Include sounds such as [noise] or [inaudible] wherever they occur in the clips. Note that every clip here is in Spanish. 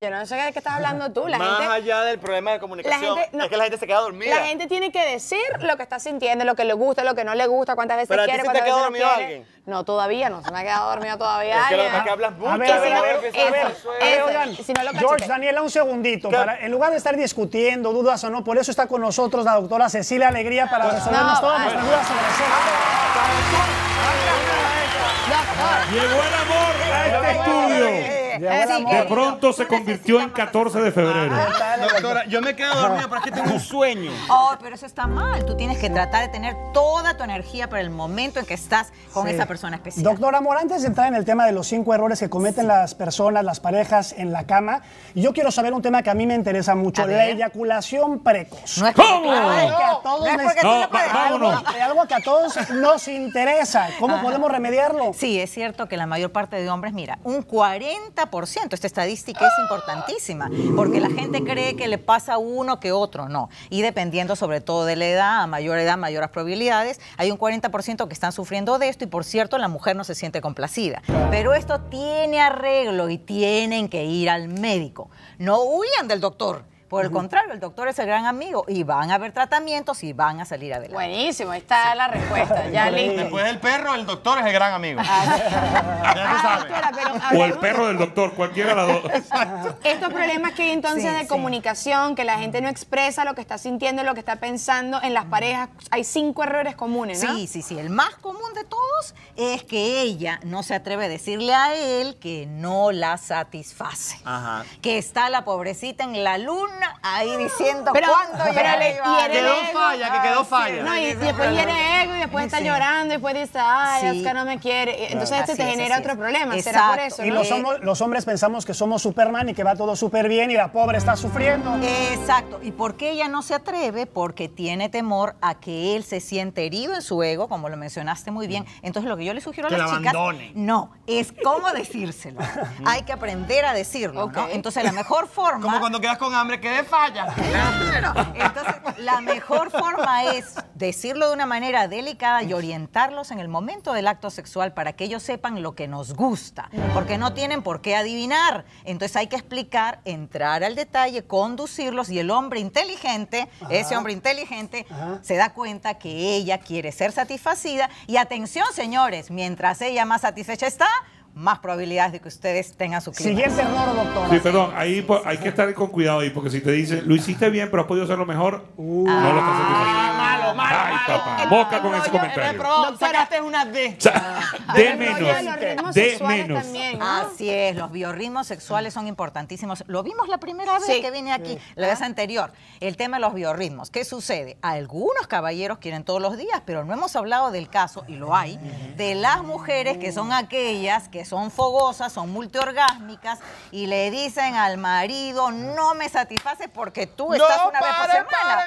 Yo no sé de qué estás hablando tú. La Más gente, allá del problema de comunicación, gente- no. es que la gente se queda dormida. la gente tiene que decir lo que está sintiendo, lo que le gusta, lo que no le gusta, cuántas veces Pero a ti quiere, se te cuántas quedó veces no dormido quiere. alguien. No, todavía no. Se me ha quedado dormido todavía Es que lo que es hablas mucho. A ver, a ver, ¿verdad? a ver, Empieza eso, ver, eso, eso. Oigan, si no lo George. Daniela, un segundito. En lugar de estar discutiendo, dudas o no, por eso está con nosotros la doctora Cecilia Alegría para resolvernos no, todas nuestras dudas sobre sexo. Llegó el amor a este estudio. De pronto se convirtió en 14 de febrero. Doctora, yo me quedo dormido, pero es que tengo un sueño. Oh, pero eso está mal. Tú tienes que tratar de tener toda tu energía para el momento en que estás con Sí. esa persona especial. Doctor Amor, antes de entrar en el tema de los cinco errores que cometen las personas, las parejas en la cama, yo quiero saber un tema que a mí me interesa mucho, la eyaculación precoz. No es ¿Cómo? que a todos algo que a todos nos interesa. ¿Cómo podemos remediarlo? Sí, es cierto que la mayor parte de hombres, mira, un 40%, esta estadística es importantísima, porque la gente cree que le pasa a uno que otro, no. Y dependiendo sobre todo de la edad, a mayor edad, mayores probabilidades, hay un 40% que están sufriendo de esto y por cierto la mujer no se siente complacida. Pero esto tiene arreglo y tienen que ir al médico. No huyan del doctor. Por el contrario, el doctor es el gran amigo y van a haber tratamientos y van a salir adelante. buenísimo, ahí está la respuesta. Ya listo. Después del perro, el doctor es el gran amigo. Ah, [laughs] doctora, pero O el perro del doctor, cualquiera de las dos. Estos problemas que hay entonces Sí, de sí. comunicación, que la gente no expresa lo que está sintiendo, lo que está pensando en las parejas, hay cinco errores comunes, ¿no? Sí, sí, sí. El más común de todos es que ella no se atreve a decirle a él que no la satisface. Ajá. Que está la pobrecita en la luna ahí diciendo Pero- cuándo pero ya le iba a Quedó falla, que quedó falla. No, y, y después viene ego y después está Sí. llorando y después dice, ay, Sí. Oscar no me quiere. Entonces este te es, genera otro es. problema. ¿Será por Exacto. eso? Y no? los, hombres pensamos que somos Superman y que va todo súper bien y la pobre está sufriendo. Exacto. ¿Y por qué ella no se atreve? Porque tiene temor a que él se siente herido en su ego, como lo mencionaste muy bien. Entonces, lo que yo le sugiero a Que las la chicas. abandone. No, es cómo decírselo. [laughs] Hay que aprender a decirlo. Entonces, la mejor forma. Como cuando quedas con hambre, que de falla. [laughs] Entonces, la mejor forma es decirlo de una manera delicada y orientarlos en el momento del acto sexual para que ellos sepan lo que nos gusta, porque no tienen por qué adivinar. Entonces hay que explicar, entrar al detalle, conducirlos y el hombre inteligente, ese hombre inteligente, se da cuenta que ella quiere ser satisfacida y atención, señores, mientras ella más satisfecha está, más probabilidades de que ustedes tengan su clima. Siguiente error, doctora. Sí, perdón, ahí po- hay que estar con cuidado ahí, porque si te dicen, lo hiciste bien, pero has podido hacerlo mejor, no lo estás satisfaciendo. Malo, malo, Ay, malo. papá, El- boca el con ese comentario. sacaste una D. Sea, de menos, de los ritmos de sexuales menos. también, ¿no? Así es, los biorritmos sexuales son importantísimos. Lo vimos la primera vez Sí. que vine aquí, la vez anterior. El tema de los biorritmos. ¿Qué sucede? Algunos caballeros quieren todos los días, pero no hemos hablado del caso, y lo hay, de las mujeres que son aquellas que son fogosas, son multiorgásmicas, y le dicen al marido, no me satisface porque tú estás una vez por semana.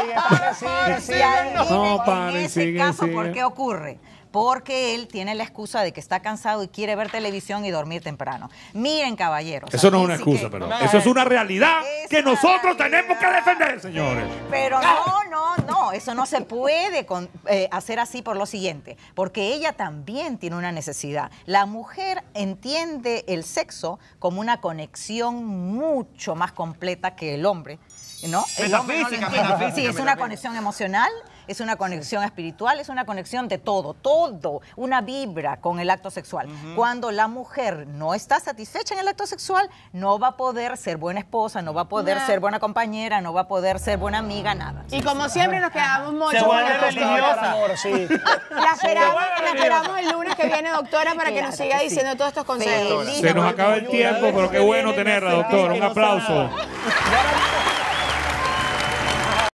Sigue, padre, sigue, sigue. Y adivinen, No, en pare, ese sigue, caso, sigue. ¿por qué ocurre? Porque él tiene la excusa de que está cansado y quiere ver televisión y dormir temprano. Miren, caballeros. Eso no es una excusa, que- pero No, eso es una realidad Es que nosotros realidad. tenemos que defender, señores. Pero no, no, no, eso no se puede con- eh, hacer así por lo siguiente, porque ella también tiene una necesidad. La mujer entiende el sexo como una conexión mucho más completa que el hombre. ¿No? El hombre no lo Metafísica, entiende. metafísica, Sí, es una metafísica. conexión emocional, es una conexión espiritual, es una conexión de todo, todo, una vibra con el acto sexual. Cuando la mujer no está satisfecha en el acto sexual, no va a poder ser buena esposa, no va a poder Nah. ser buena compañera, no va a poder ser buena amiga, nada. Y como siempre nos quedamos mucho Se vuelve religiosa. Amor, sí. La esperamos, la esperamos el lunes que viene, doctora, para que nos siga que sí. diciendo todos estos consejos. Feliz Se nos acaba el tiempo, pero qué bueno tenerla, doctora. Un aplauso.